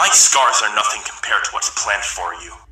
My scars are nothing compared to what's planned for you.